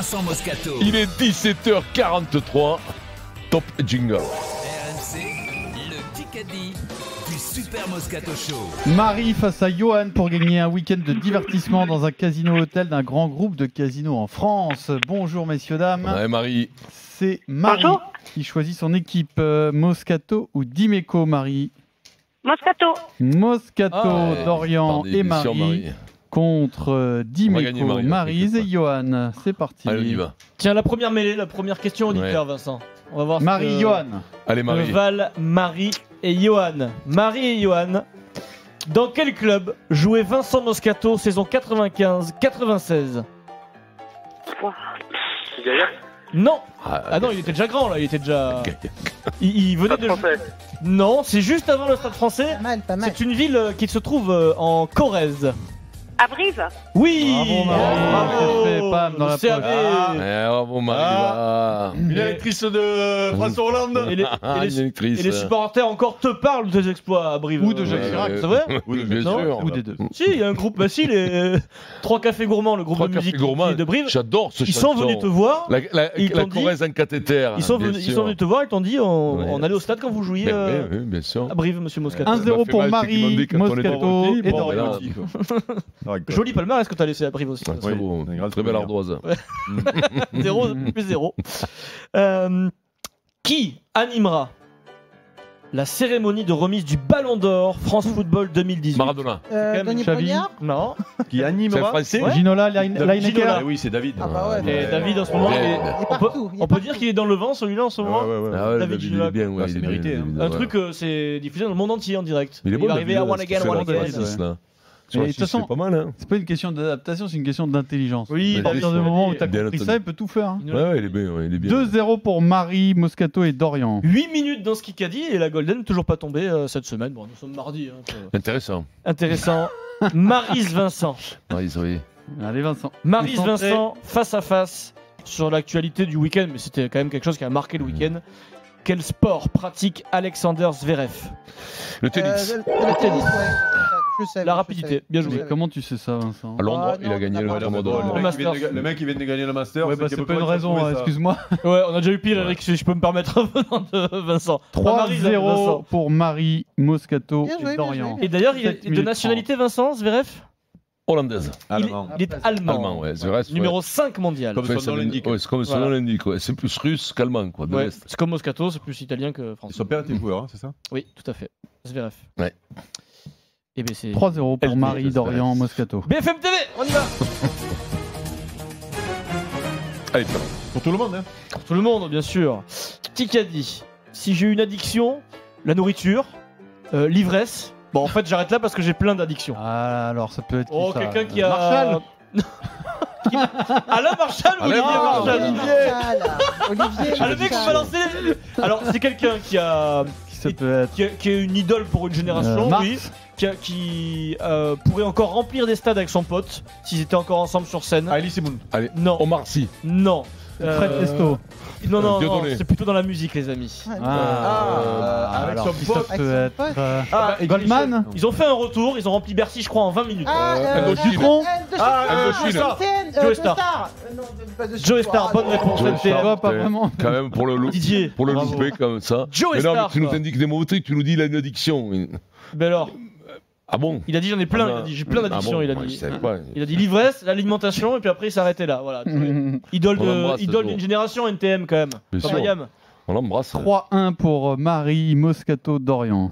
Vincent Moscato. Il est 17h43. Top jingle. RMC, le Kikadi du Super Moscato Show. Marie face à Johan pour gagner un week-end de divertissement dans un casino hôtel d'un grand groupe de casinos en France. Bonjour messieurs dames. Ouais, Marie. C'est Marie Bonjour. qui choisit son équipe euh, Moscato ou Dimeco Marie. Moscato. Moscato, Ah, ouais. Dorian et Marie, contre euh, Dimeco, t'inquiète et Johan. C'est parti. Allez, on y va. Tiens, la première mêlée, la première question auditeur, Vincent. On va voir ce Marie, que- Johan. Allez, Marie. que valent Marie et Johan. Marie et Johan. Dans quel club jouait Vincent Moscato saison 95-96 Non Ah non, il était déjà grand là, il était déjà. Il, il venait de. Non, c'est juste avant le stade français. Pas mal, pas mal. C'est une ville euh, qui se trouve euh, en Corrèze. À Brive. Oui Bravo, Marie. C'est fait, pam, dans la Le CAV. Eh, bravo, Marie. va. Une électrice de François Hollande Et les, Ah, et les- et supporters encore te parlent de tes exploits à Brive. Ou de Euh, Jacques Chirac, C'est vrai Oui, bien Non sûr. Ou des deux. Si, il y a un groupe, bah si, les trois cafés gourmands, le groupe Trois de cafés musique gourmands. de Brive, J'adore ce ils sont venus te voir. La, la, Ils la Corrèze en cathéter. Ils sont, venus, ils sûr. sont venus te voir, ils t'ont dit on, Ouais. on allait au stade quand vous jouiez euh, bien sûr. à Brive, monsieur Moscato. 1-0 Ça m'a fait pour Marie, Moscato et Dorian. voilà. Joli palmarès que t'as laissé à Brive aussi. Ouais, C'est beau. c'est Très belle ardoise. Zéro plus zéro. Euh, qui animera la cérémonie de remise du Ballon d'Or France Football 2018 Maradona. Euh, Denis Non. Qui C'est animera. français Ouais. Ginola, Line- Ginola. Lineker. Ah oui, c'est David. Ah bah ouais. Et David en ce moment, Ouais. il est- Il est on peut, partout. il est on peut partout. dire qu'il est dans le vent celui-là en ce moment. Ah David David, il Ginola. est bien. ouais, Ah, il c'est est bien, mérité, il est hein. Un ouais. truc, euh, c'est diffusé dans le monde entier en direct. Il est bon, va arriver David, à One Again, One Again. Ouais. Sur la façon- c'est pas mal, hein. C'est pas une question d'adaptation, c'est une question d'intelligence. Oui, à partir du moment où t'as bien compris entendu. ça, il peut tout faire. hein. Ouais, ouais, il est bien, ouais, il est bien. 2-0 pour Marie, Moscato et Dorian. 8 minutes dans ce Kikadi et la Golden toujours pas tombée euh, cette semaine. Bon, nous sommes mardi. hein, Intéressant. Intéressant. Marise Vincent. Marie, oui. Allez Vincent. Marise Concentré. Vincent face à face sur l'actualité du week-end, mais c'était quand même quelque chose qui a marqué le week-end. Quel sport pratique Alexander Zverev? Le Euh, tennis. le, le tennis, ouais. La rapidité, bien joué. Comment tu sais ça, Vincent À Londres, Ah, il a gagné le. Le mec, qui vient de le mec qui vient de gagner le Master. Ouais, bah, c'est pas une raison, hein, excuse-moi. Ouais, on a déjà eu pire, Eric, si je peux me permettre venant de Vincent. Pas Maryse, hein, 3-0 Vincent. pour Marie, Moscato Bien joué, et Dorian. joué. Et d'ailleurs, il est de minutes nationalité Vincent Zverev? Hollandaise. il, Allemand. il est allemand. Allemand, ouais. Zverev, ouais. Numéro 5 mondial. Comme Ouais, son nom c'est- l'indique. ouais, c'est comme son Voilà. nom l'indique. ouais. C'est plus russe qu'allemand, quoi. De Ouais, l'Est. c'est comme Moscato, c'est plus italien que Et français. Son père était joueur, hein, c'est ça? Oui, tout à fait. Zverev. Ouais. Et ben c'est 3-0 pour Marie. Dorian, Moscato. BFM TV, on y va Allez, Pour tout le monde, hein Pour tout le monde, bien sûr. Kikadi, si j'ai une addiction, la nourriture, euh, l'ivresse. Bon, en fait, j'arrête là parce que j'ai plein d'addictions. Ah, alors ça peut être. Oh, ça quelqu'un qui a. Marshall Alain Marshall ou Olivier Marshall. Marshall Olivier Olivier Ah, le mec, on va Marshall. lancer les- Alors, c'est quelqu'un qui a, ça peut être qui, est une idole pour une génération, Euh, oui. Qui, euh, pourrait encore remplir des stades avec son pote s'ils étaient encore ensemble sur scène. Ah, Elie Semoun. Non, Omar Sy. non. Fred Euh, Testo. Non, non, non, Dieudonné. c'est plutôt dans la musique, les amis. Ah, avec son ça pote. peut Avec son être. euh, Ah, bah, Goldman Ils ont fait un retour, ils ont rempli Bercy, je crois, en 20 minutes. Ah, Euh, euh. Dutron. euh, Ah, euh, Joe Star. Euh, non, Joe Star, bonne réponse. Pas vraiment. Quand même, pour le loup. Didier. Pour le Bravo. louper comme ça. Joe mais non, Star, tu nous indiques des mots trucs, tu nous dis il a une addiction. Ben alors, Ah bon il a dit j'en ai plein, Ah il a dit j'ai plein Ah d'addictions, bon il a dit. je savais pas. Il a dit l'ivresse, l'alimentation, et puis après il s'arrêtait là. Voilà. Idole d'une génération NTM quand même. Bien sûr. Mayam. On l'embrasse. 3-1 pour Marie, Moscato, Dorian.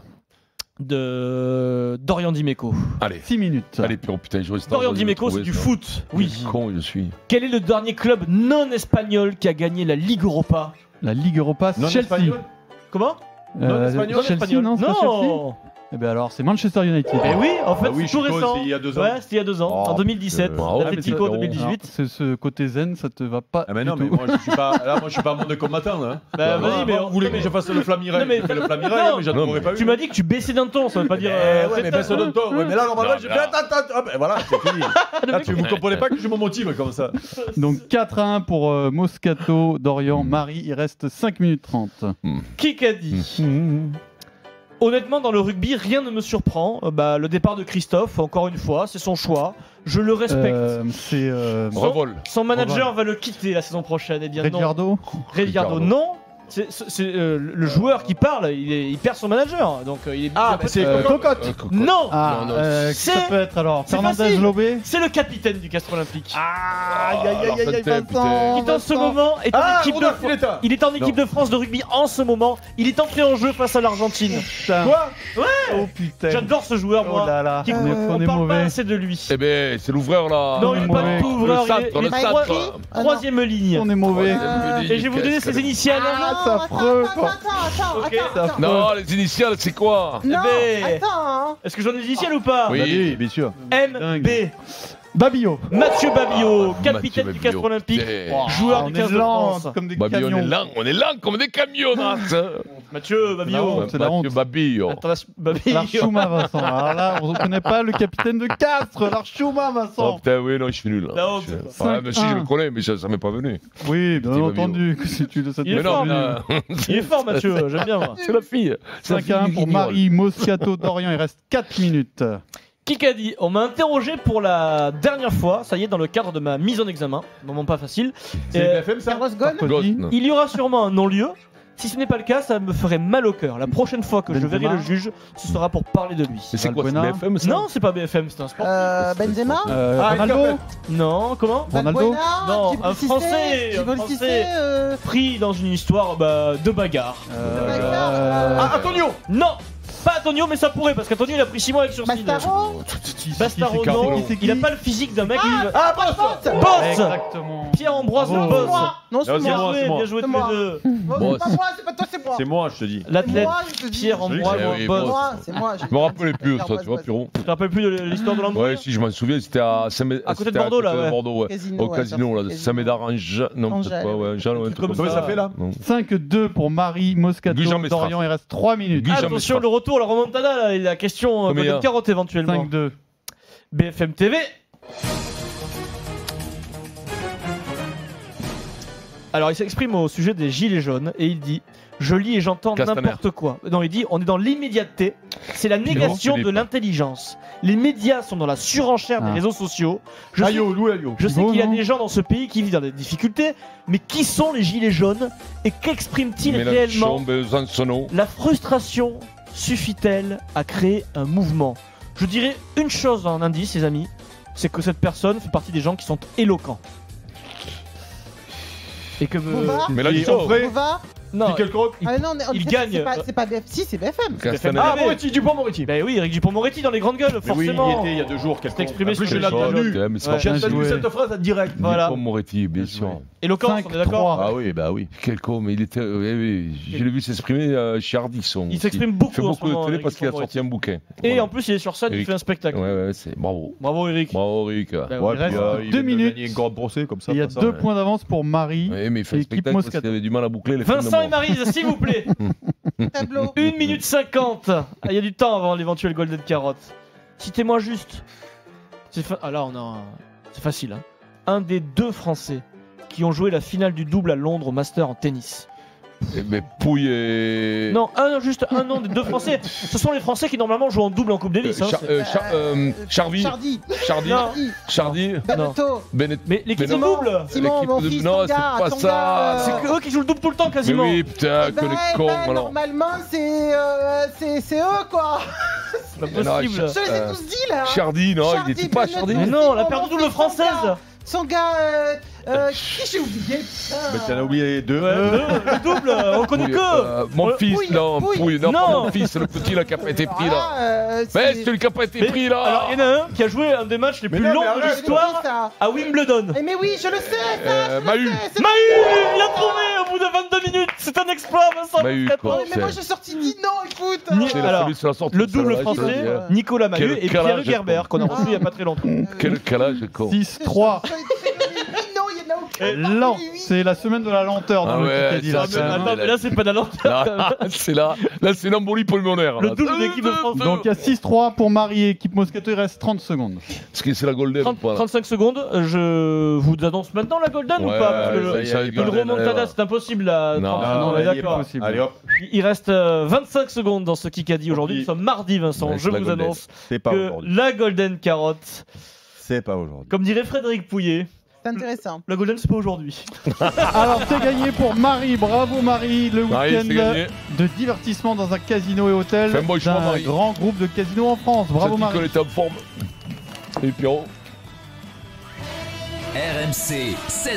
De Dorian Dimeco. Allez. 6 minutes. Allez, puis, oh, putain, je reste Dorian Dimeco, c'est du foot. Oui. Con, je suis. Quel est le dernier club non espagnol qui a gagné la Ligue Europa? La Ligue Europa, Non Chelsea. espagnol? Comment? Euh, Non espagnol Chelsea, espagnol. non, c'est pas Chelsea? Non Eh ben alors, c'est Manchester United. Eh oui, en fait, Ah oui, c'est tout récent. c'est il y a deux ans. Ouais, c'était il y a deux ans, Oh, en 2017. putain. Bravo, L'Atlético mais c'est- 2018. Alors, c'est ce côté zen, ça te va pas Ah, mais du non, mais tout. moi, je suis pas. Là, moi, je suis pas un monde combattant, là. Bah, vas-y, mais vous voulez que je fasse le flamirail Non, mais- Je fais le flamirail, Non, mais pas eu. Tu m'as dit que tu baissais d'un ton, ça veut pas dire. Eh euh, ouais, mais baisse le ton. Ouais, mais là, normalement, je fais attends, attends. Ah, ben voilà, c'est fini. Là, tu vous comprenez pas que je me motive comme ça. Donc 4 à 1 pour euh, Moscato, Dorian, Marie. Il reste 5 minutes 30. Qui qu'a dit? Honnêtement, dans le rugby, rien ne me surprend. Euh, bah, le départ de Christophe, encore une fois, c'est son choix. Je le respecte. Euh, C'est euh, Son- Revol. Son manager va le quitter la saison prochaine. Eh bien non. Non. C'est euh, le joueur qui parle, il, est- il perd son manager. Donc euh, il est. Ah, il bah c'est Euh, Cocotte. Euh, cocotte. Non Ah, Non, non, euh, qui c'est- ça peut être alors c'est Fernandez facile. Lobé C'est le capitaine du Castre Olympique. Ah, aïe, aïe, aïe, aïe, aïe, Vincent, putain. qui dans ce moment est en Ah, équipe de Rodolphe Fran- Pileta. Il est en équipe de France de rugby en ce moment. Il est entré en jeu face à l'Argentine. Putain. Quoi Oh putain. J'adore ce joueur, Oh moi. là là, Qui- on est, on on est parle pas mauvais. assez de lui. Eh ben, c'est l'ouvreur là. Non, il est pas mauvais. du tout ouvreur. Il est, centre, il le est centre. troi- Ah, non. troisième ligne. On est mauvais. Euh, Et je vais vous donner ses initiales. Ah, c'est affreux, attends, attends, attends, Ok. attends, attends. Non, les initiales, c'est quoi Non, Eh ben. attends, hein. Est-ce que j'en ai des initiales ou pas Oui. Oui, bien sûr. MB. Babillot. Mathieu Babillot, Mathieu capitaine du Babillot. Castre Olympique. Putain. Joueur on du est 15 de lent, France. comme des Bah, mais on camions. est lent, on est lent comme des camions. Mathieu Babillot. honte, c'est la honte. Babillo. Attends, Babillot. L'Archouma, Vincent. Alors là, on ne connaît pas le capitaine de Castres. L'Archouma, Oh Vincent. putain, oui, non, je suis nul. là. La honte, Je- c'est Ouais, mais si, je 5-1. le connais, mais ça, ça m'est pas venu. Oui, bien Petit entendu. Que si tu le sais Il est mais non, fort, Il est fort, Mathieu. J'aime bien, moi. c'est la fille. C'est la 5 à 1 fille pour Marie Moscato d'Orient. Il reste 4 minutes. Qui a dit On m'a interrogé pour la dernière fois, ça y est, dans le cadre de ma mise en examen. Moment pas facile. C'est Euh, BFM ça. Il y aura sûrement un non-lieu. Si ce n'est pas le cas, ça me ferait mal au cœur. La prochaine fois que je verrai le juge, ce sera pour parler de lui. Mais c'est quoi. BFM ça Non, c'est pas BFM, c'est un sport. Euh, Benzema Euh, Ah, Ronaldo. Non, comment Ronaldo Non, un Français, un Français. Cissé, euh, Pris dans une histoire bah, de bagarre. Euh, Bagarre. euh, Ah, Antonio Non Pas Antonio, mais ça pourrait, parce qu'Antonio il a pris 6 mois avec sursis. Bastaro, qui, non. c'est qui Il a pas le physique d'un mec. Ah, Boss Boss Exactement. Pierre-Ambroise Bravo. Boss Moi Non, c'est Non, moi. c'est moi. bien joué C'est tous les moi. deux. C'est pas moi, c'est pas toi, c'est moi. C'est moi, je te dis. L'athlète Moi, je te dis. Pierre-Ambroise Eh oui, Boss. C'est moi. Je me rappelais plus, ça, tu vois, Pierrot. Tu te rappelles plus de l'histoire de l'endroit Ouais, si, je m'en souviens, c'était à côté de Bordeaux, là, Au casino, là. Saint-Médard. Non, peut-être pas, ouais, Angers, ça. fait là Non. 5-2 pour Marie Moscato d'Orient. Il reste 3 minutes. Attention, le retour, la remontada, là, et la question euh, Combien Golden Carotte éventuellement. 5-2. BFM TV. Alors il s'exprime au sujet des gilets jaunes et il dit Je lis et j'entends n'importe quoi. Non, il dit On est dans l'immédiateté, c'est la négation de l'intelligence. Les médias sont dans la surenchère des Ah. réseaux sociaux. Je sais, Ayo. je sais qu'il y a non des gens dans ce pays qui vivent dans des difficultés, mais qui sont les gilets jaunes et qu'expriment-ils réellement. La frustration suffit-elle à créer un mouvement? Je dirais une chose en indice, les amis, c'est que cette personne fait partie des gens qui sont éloquents. Et que. Bouvard Mélenchon. Offray, Bouvard non, Croc. il- Ah non, il gagne. C'est pas, c'est pas BF. Si, c'est BFM. Castaner. Ah, Moretti, Dupont-Moretti. bah oui, Eric Dupont-Moretti dans les grandes gueules, Mais oui, il y forcément. était il y a deux jours. con. exprimé sur je les l'ai réseaux. entendu. J'ai entendu cette phrase à direct. Voilà. Dupont Moretti, bien sûr. Éloquence, on est d'accord. Ah oui, bah oui. Quel con, mais il était. oui, oui, je l'ai vu s'exprimer euh, chez Ardisson. Il s'exprime Il beaucoup fait en ce beaucoup de télé Eric parce qu'il a sorti un bouquin. Et en plus, il est sur scène, il Eric. fait un spectacle. Ouais, ouais, c'est bravo. Bravo, Eric. Bravo, Rick. Bah, Ouais, il reste euh, il deux minutes. Il y a pas ça, 2 ouais. points d'avance pour Marie. Oui, mais il fait un spectacle parce qu'il avait du mal à boucler les fins Vincent et mois. Marise, s'il vous plaît. Tableau. 1 minute 50. Ah, Il y a du temps avant l'éventuel Golden Carotte. Citez-moi juste. C'est fa- Ah là, on a. un- C'est facile. Hein. Un des deux Français qui ont joué la finale du double à Londres au Master en tennis. Eh, Mais Pouille et. Non, un, juste un nom des deux Français. Ce sont les Français qui normalement jouent en double en Coupe Euh, Davis. hein. Char- euh, Char- euh, Charvy. Chardy. Chardy. Non. Chardy. Benotto. Bennett. Mais l'équipe de double Simon, L'équipe mon de- fils, non, c'est pas ça. C'est euh, que eux qui jouent le double tout le temps Mais quasiment. oui, putain, eh que ben, le eh con ben, alors. Normalement, c'est euh, c'est c'est eux, quoi. C'est pas possible. Je les ai Euh, tous dit, là. Chardy, non, il n'était pas. Chardy. Mais non, la de mon double française. Son gars, euh, euh, qui j'ai oublié putain. Mais t'en as oublié deux. Ouais, deux, le double, on connaît Pouille, que. euh, Mon Ouais, fils, Pouille, non, Pouille. Pouille, non, mon fils, le petit là qui a pas été pris là. Voilà, euh, Mais c'est- celui qui a pas été Mais- pris là. Alors, il y en a un qui a joué un des matchs les Mais plus non, longs de l'histoire à Wimbledon. Eh mais oui, je le sais, ça, Euh, je Mahu. le sais. c'est- Mahu Il a trouvé au bout de 22 minutes C'est un exploit, Vincent Mahu, quoi. Mais moi j'ai sorti 10 non, écoute. Le double français, hein. Nicolas Mahu et Pierre Gerber, qu'on a reçu il y a pas très longtemps. Quel calage, con. 6-3. Non, il y en a aucun. Lent. C'est la semaine de la lenteur dans Ah le ouais, Kikadi, là. Attends, mais c'est pas de la lenteur. Là, c'est là, là c'est l'embolie pulmonaire. Le double de l'équipe de France. Donc il y a 6-3 pour Marie et équipe Moscato, il reste 30 secondes. Est-ce que c'est la Golden 30 ou pas là 35 secondes, je vous annonce maintenant la Golden ou pas? Une remontada, c'est impossible là. Non. 30 Ah, d'accord. Allez hop, Il reste euh, 25 secondes dans ce Kikadi aujourd'hui. Nous sommes mardi, Vincent. Je vous Golden. annonce que la Golden Carotte, C'est pas aujourd'hui. comme dirait Frédéric Pouillet, C'est intéressant. la Golden c'est pas aujourd'hui. Alors c'est gagné pour Marie, bravo Marie, le Marie, c'est week-end de divertissement dans un casino et hôtel Fais un bon choix, d'un Marie. grand groupe de casinos en France. Bravo Ça dit Marie. qu'on était en forme. Et Pierrot RMC 16